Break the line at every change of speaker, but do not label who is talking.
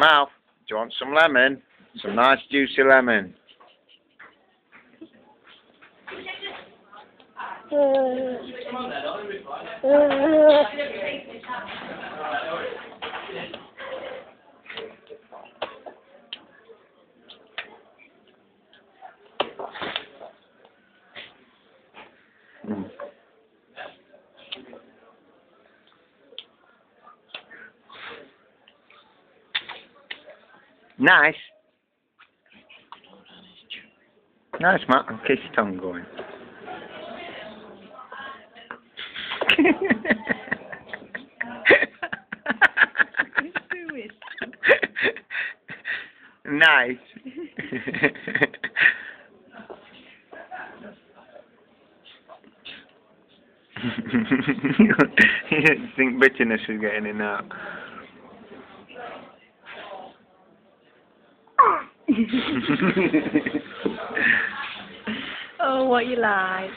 Malf, do you want some lemon? Some nice juicy lemon. Mm. Nice. Nice, Matt. I'll kiss your tongue going. nice. you think bitterness is getting in now?
oh, what you like.